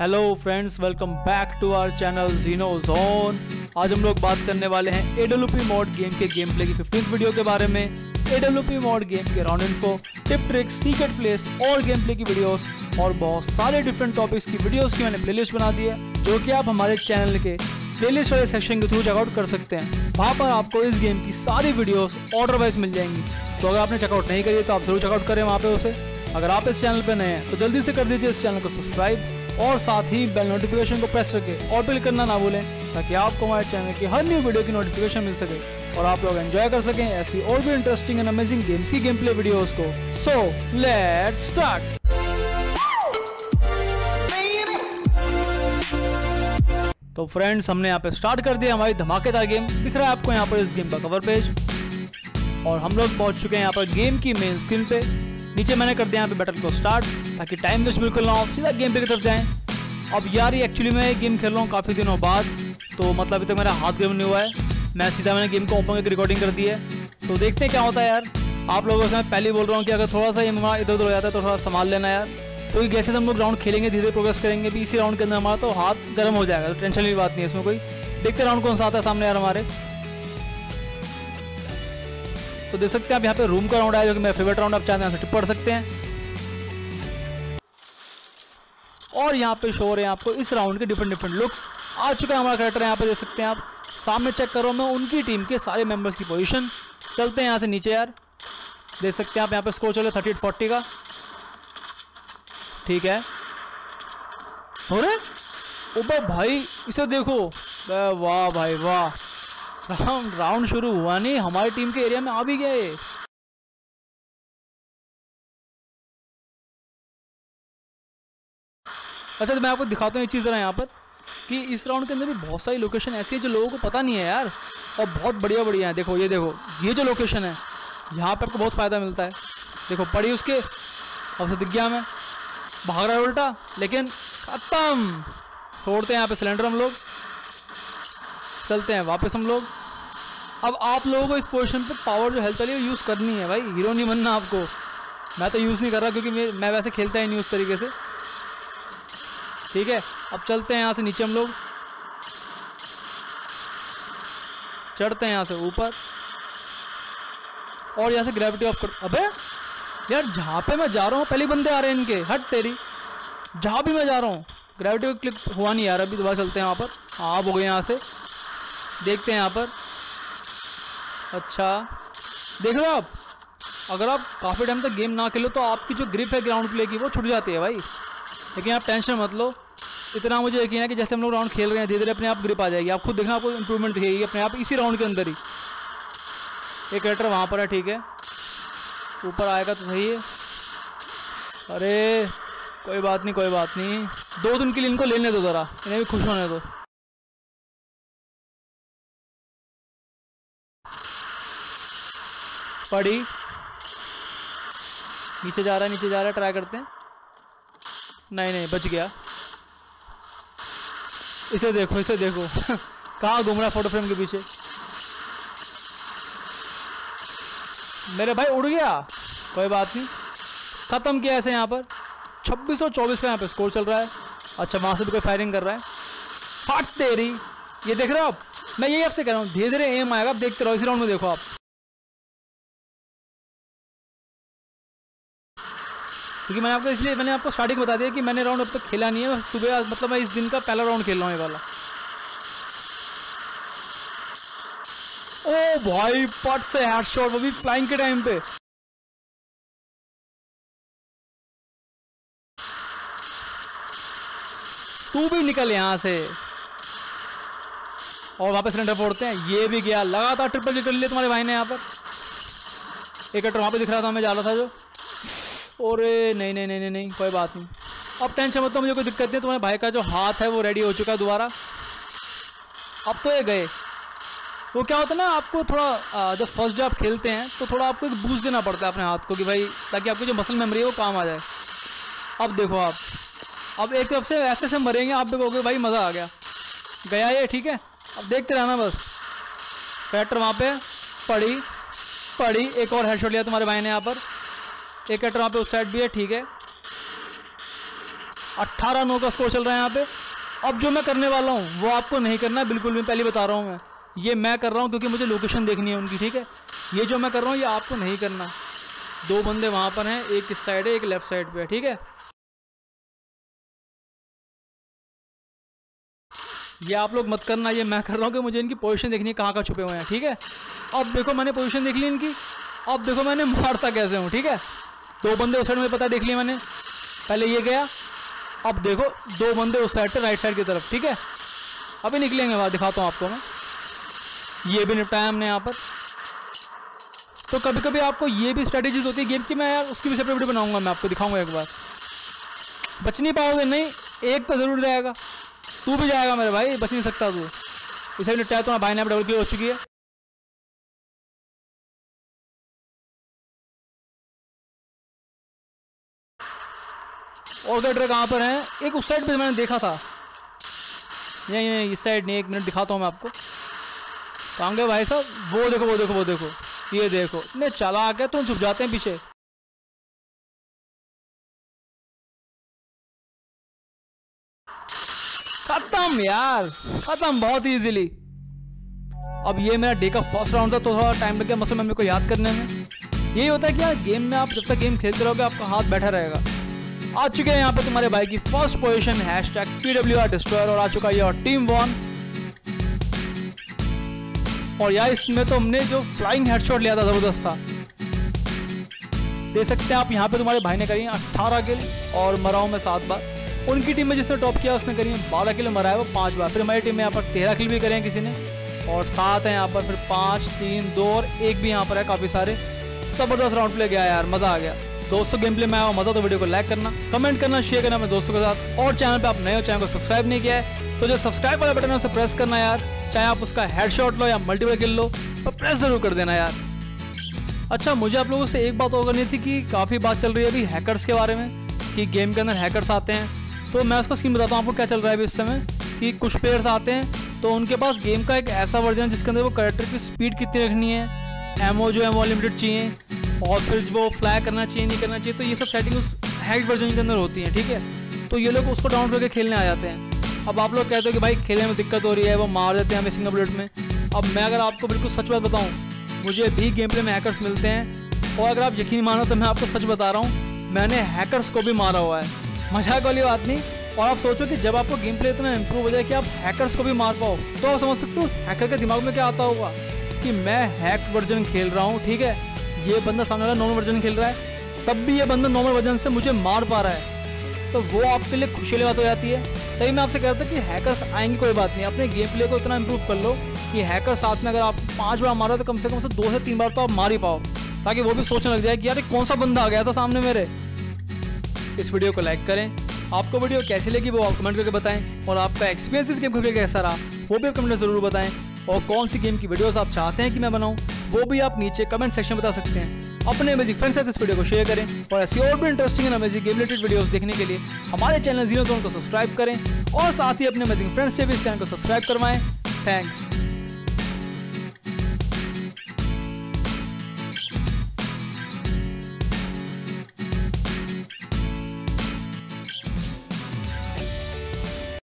Hello friends welcome back to our channel Gino zone आज हम लोग बात करने वाले हैं एडब्ल्यूपी मोड गेम के गेम प्ले की फिफ्टींथ वीडियो के बारे में। एडब्ल्यूपी मोड गेम के round info tip tricks secret place और गेम प्ले की वीडियोस और बहुत सारे डिफरेंट टॉपिक्स की वीडियोस की मैंने प्लेलिस्ट बना दी है, जो कि आप हमारे चैनल के प्लेलिस्ट वाले सेक्शन के थ्रू चेकआउट कर सकते हैं। वहाँ पर आपको इस गेम की सारी वीडियोस ऑर्डर वाइज मिल जाएँगी। तो अगर आपने चेकआउट नहीं करी तो आप ज़रूर चेकआउट करें वहाँ पे उसे। अगर आप इस चैनल पर नए हैं तो जल्दी से कर दीजिए इस चैनल को सब्सक्राइब और साथ ही बेल नोटिफिकेशन को प्रेस करके और बिल करना ना भूलें, ताकि आपको हमारे चैनल की हर न्यू वीडियो की नोटिफिकेशन मिल सके और आप लोग एंजॉय कर सकें ऐसी और भी इंटरेस्टिंग एंड अमेजिंग गेम्स की गेम प्ले वीडियोस को। सो लेट्स स्टार्ट तो फ्रेंड्स हमने यहाँ पे स्टार्ट कर दिया हमारी धमाकेदार गेम दिख रहा है आपको यहाँ पर इस गेम का कवर पेज और हम लोग पहुँच चुके हैं यहाँ पर गेम की मेन स्क्रीन पे। नीचे मैंने कर दिया यहाँ पे बैटल को स्टार्ट ताकि टाइम वेस्ट बिल्कुल ना हो। सीधा गेम पे की तरफ़ जाएँ। अब यार, ये एक्चुअली मैं गेम खेल रहा हूँ काफ़ी दिनों बाद तो मतलब अभी तक तो मेरा हाथ गेम नहीं हुआ है। मैं सीधा मैंने गेम को ओपन करके रिकॉर्डिंग कर दी है। तो देखते हैं क्या होता है यार। आप लोगों से मैं पहले बोल रहा हूँ कि अगर थोड़ा सा ये हमारा इधर उधर हो जाता है तो थोड़ा संभाल लेना यार। क्योंकि जैसे हम लोग राउंड खेलेंगे धीरे प्रोग्रेस करेंगे। भी इसी राउंड के अंदर हमारा तो हाथ गर्म हो जाएगा तो टेंशन की बात नहीं है इसमें कोई। देखते राउंड कौन सा आता है सामने यार हमारे। तो देख सकते हैं, आप यहाँ पे रूम का राउंड आया, जो कि मेरा फेवरेट राउंड आप चाहते हैं टिप पढ़ सकते हैं। और यहाँ पे शो हो रहे हैं आपको इस राउंड के डिफरेंट डिफरेंट लुक्स आ चुका है हमारा करेक्टर यहाँ पे देख सकते हैं आप। सामने चेक करो, मैं उनकी टीम के सारे मेंबर्स की पोजीशन चलते हैं यहाँ से नीचे यार। देख सकते हैं आप, यहाँ पे स्कोर चले थर्टी एट फोर्टी का। ठीक है। हो रहे ओबे भाई, इसे देखो। वाह भाई वाह। राउंड राउंड शुरू हुआ नहीं, हमारी टीम के एरिया में आ भी गए। अच्छा तो मैं आपको दिखाता हूँ ये चीज़ ज़रा यहाँ पर, कि इस राउंड के अंदर भी बहुत सारी लोकेशन ऐसी है जो लोगों को पता नहीं है यार, और बहुत बढ़िया बढ़िया है। देखो, ये देखो, ये जो लोकेशन है, यहाँ पर आपको बहुत फ़ायदा मिलता है। देखो, पड़ी उसके, अब से दिख गया हमें भाग रहा है उल्टा, लेकिन ख़त्म। छोड़ते हैं यहाँ पे सिलेंडर हम लोग। चलते हैं वापस हम लोग। अब आप लोगों को इस पोजीशन पे पावर जो हेल्थ वाली है यूज़ करनी है भाई। हीरो नहीं बनना आपको। मैं तो यूज़ नहीं कर रहा, क्योंकि मैं मैं वैसे खेलता ही नहीं उस तरीके से। ठीक है, अब चलते हैं यहाँ से नीचे हम लोग। चढ़ते हैं यहाँ से ऊपर। और यहाँ से ग्रेविटी ऑफ़ कर अबे, यार जहाँ पे मैं जा रहा हूँ, पहले बंदे आ रहे हैं इनके। हट तेरी। जहाँ भी मैं जा रहा हूँ ग्रेविटी क्लिक हुआ नहीं यार, अभी दोबारा चलते हैं यहाँ पर। हाँ हो गए यहाँ से। देखते हैं यहाँ पर। अच्छा। देख रहे हो आप? अगर आप काफ़ी टाइम तक गेम ना खेलो तो आपकी जो ग्रिप है ग्राउंड प्ले की, वो छुट जाती है भाई। लेकिन आप टेंशन मत लो। इतना मुझे यकीन है कि जैसे हम लोग राउंड खेल रहे हैं धीरे धीरे अपने आप ग्रिप आ जाएगी। आप खुद देखना, आपको इंप्रूवमेंट दिखेगी अपने आप इसी राउंड के अंदर ही। एक कैरेक्टर वहाँ पर है, ठीक है। ऊपर आएगा तो सही है। अरे, कोई बात नहीं, कोई बात नहीं। दो दिन के लिए इनको लेने दो ज़रा। इन्हें भी खुश होने दो। पड़ी। नीचे जा रहा है, नीचे जा रहा है ट्राई करते हैं। नहीं नहीं, बच गया। इसे देखो इसे देखो। कहाँ घूम रहा फ़ोटो फ्रेम के पीछे? मेरे भाई उड़ गया। कोई बात नहीं। ख़त्म किया ऐसे यहाँ पर। छब्बीस और चौबीस का यहाँ पे स्कोर चल रहा है। अच्छा वहाँ से भी कोई फायरिंग कर रहा है। फट तेरी। ये देख रहे हो आप? मैं यही आपसे कह रहा हूँ धीरे धीरे एम आएगा। आप देखते रहो, इसी राउंड में देखो आप। क्योंकि मैंने आपको इसलिए, मैंने आपको स्टार्टिंग बता दिया कि मैंने राउंड अब तक खेला नहीं है। सुबह मतलब मैं इस दिन का पहला राउंड खेल रहा हूँ ये वाला। ओ भाई, पट से हेडशॉट वो भी फ्लाइंग के टाइम पे। तू भी निकल यहाँ से। और वापस सिलेंडर फोड़ते हैं। ये भी गया। लगातार ट्रिपल किल कर लिया तुम्हारे भाई ने यहाँ पर। एक वहाँ पे दिख रहा था, मैं जा रहा था जो। अरे नहीं नहीं नहीं नहीं नहीं, कोई बात नहीं। अब टेंशन मत तो मुझे कोई दिक्कत नहीं, तुम्हारे भाई का जो हाथ है वो रेडी हो चुका है दोबारा। अब तो ये गए। वो क्या होता है ना, आपको थोड़ा जब फ़र्स्ट डे आप खेलते हैं तो थोड़ा आपको एक बूस्ट देना पड़ता है अपने हाथ को कि भाई, ताकि आपकी जो मसल मेमोरी है वो काम आ जाए। अब देखो आप। अब एक तरफ़ से ऐसे ऐसे मरेंगे, आप देखोगे भाई मज़ा आ गया। गया ये, ठीक है? अब देखते रहना बस। कैरेक्टर वहाँ पे पड़ी पड़ी, एक और हेडशॉट लिया तुम्हारे भाई ने यहाँ पर। एक कटर वहाँ पे उस साइड भी है, ठीक है। अट्ठारह नौ का स्कोर चल रहा है यहाँ पे। अब जो मैं करने वाला हूँ, वो आपको नहीं करना है, बिल्कुल भी पहले बता रहा हूँ मैं। ये मैं कर रहा हूँ क्योंकि मुझे लोकेशन देखनी है उनकी, ठीक है। ये जो मैं कर रहा हूँ, ये आपको नहीं करना। दो बंदे वहाँ पर हैं, एक इस साइड है, एक लेफ़्ट साइड पे है, ठीक है। ये आप लोग मत करना, ये मैं कर रहा हूँ कि मुझे इनकी पोजीशन देखनी है, कहाँ कहाँ छुपे हुए हैं, ठीक है। अब देखो, मैंने पोजीशन देख ली इनकी। अब देखो, मैंने मारता कैसे हूँ, ठीक है। दो बंदे उस साइड में पता देख लिए मैंने। पहले ये गया। अब देखो, दो बंदे उस साइड से राइट साइड की तरफ़, ठीक है? अभी निकलेंगे वहाँ दिखाता हूँ आपको मैं। ये भी निपटाया हमने यहाँ पर। तो कभी कभी आपको ये भी स्ट्रेटेजीज होती है गेम की मैं यार उसकी भी सेपरेट वीडियो बनाऊँगा मैं आपको, दिखाऊँगा एक बार। बच नहीं पाओगे? नहीं, एक तो ज़रूर रहेगा तू भी जाएगा मेरे भाई, बच नहीं सकता तू। इसे निपटाया तो भाई ने आप डबल क्लियर हो चुकी है। और गड्रे कहाँ पर हैं? एक उस साइड पे मैंने देखा था। नहीं नहीं, इस साइड नहीं, एक मिनट दिखाता हूँ मैं आपको। कहाँ गए भाई साहब, वो देखो वो देखो वो देखो, ये देखो। इतने चला आ गया तुम छुप जाते हैं पीछे। खत्म यार, खत्म बहुत इजीली अब ये मेरा डे का फ़र्स्ट राउंड था तो थोड़ा टाइम लग गया मसल मेरे को याद करने में। यही होता है कि यार गेम में आप जब तक गेम खेलते रहोगे, आपका हाथ बैठा रहेगा। आ चुके हैं यहाँ पे तुम्हारे भाई की first position hashtag P R destroyer और आ चुका है और टीम वन और यार, इसमें तो हमने जो फ्लाइंग हेडशॉट लिया था, ज़बरदस्त था। देख सकते हैं आप, यहाँ पे तुम्हारे भाई ने करी अट्ठारह किल और मराओ में सात बार। उनकी टीम में जिसने टॉप किया, उसने करी बारह किल मरा है वो पाँच बार। फिर हमारी टीम में यहाँ पर तेरह किल भी करे हैं किसी ने। और सात है यहाँ पर, फिर पाँच, तीन, दो, और एक भी यहाँ पर है काफ़ी सारे। ज़बरदस्त राउंड प्ले गया यार, मज़ा आ गया। दोस्तों गेम प्ले में आया मज़ा तो वीडियो को लाइक करना कमेंट करना शेयर करना अपने दोस्तों के साथ। और चैनल पे आप नए हो चैनल को सब्सक्राइब नहीं किया है तो जो सब्सक्राइब वाला बटन है उसे प्रेस करना यार। चाहे आप उसका हेड लो या मल्टीपल किल लो तो प्रेस ज़रूर कर देना यार। अच्छा मुझे आप लोगों से एक बात और करनी थी कि काफ़ी बात चल रही है अभी हैकर्स के बारे में, कि गेम के अंदर हैकर्स आते हैं। तो मैं उसका स्कीम बताता हूँ, आपको क्या चल रहा है अभी इस समय, कि कुछ प्लेयर्स आते हैं तो उनके पास गेम का एक ऐसा वर्जन है जिसके अंदर वो करेक्टर की स्पीड कितनी रखनी है एमओ जो है वो लिमिटेड चाहिए और फिर वो फ्लाई करना चाहिए, नहीं करना चाहिए तो ये सब सेटिंग उस हैक वर्जन के अंदर होती है, ठीक है? तो ये लोग उसको डाउनलोड करके खेलने आ जाते हैं। अब आप लोग कहते हो कि भाई खेलने में दिक्कत हो रही है, वो मार देते हैं हमें सिंगल बुलेट में। अब मैं अगर आपको बिल्कुल सच बात बताऊँ, मुझे भी गेम प्ले में हैकर्स मिलते हैं, और अगर आप यकीन मानो तो मैं आपको सच बता रहा हूँ, मैंने हैकर्स को भी मारा हुआ है। मज़ाक वाली बात नहीं, और आप सोचो कि जब आपको गेम प्ले इतना इम्प्रूव हो जाए कि आप हैकर्स को भी मार पाओ तो आप समझ सकते हो उस हैकर के दिमाग में क्या आता होगा कि मैं हैक वर्जन खेल रहा हूँ, ठीक है? ये बंदा सामने वाला नॉर्मल वर्जन खेल रहा है, तब भी ये बंदा नॉर्मल वर्जन से मुझे मार पा रहा है। तो वो आपके लिए खुशी वाली बात हो जाती है। तभी मैं आपसे कहता कि हैकर्स आएँगे, कोई बात नहीं। अपने गेम प्ले को इतना इंप्रूव कर लो कि हैकर साथ में अगर आप पाँच बार मारो तो कम से कम से दो से तीन बार तो आप मार ही पाओ, ताकि वो भी सोचने लग जाए कि यार कौन सा बंदा आ गया था सामने मेरे। इस वीडियो को लाइक करें। आपको वीडियो कैसी लगी वो आप कमेंट करके बताएँ, और आपका एक्सपीरियंस इस गेम को कैसा रहा, वो भी आप कमेंट में ज़रूर बताएँ। और कौन सी गेम की वीडियोस आप चाहते हैं कि मैं बनाऊँ वो भी आप नीचे कमेंट सेक्शन में बता सकते हैं। अपने अमेजिंग फ्रेंड्स साथ इस वीडियो को शेयर करें और ऐसी और भी interesting and game related videos देखने के लिए हमारे चैनल ज़ीरो जोन को सब्सक्राइब करें और साथ ही अपने अमेजिंग फ्रेंड्स से भी इस चैनल को सब्सक्राइब करवाएँ। थैंक्स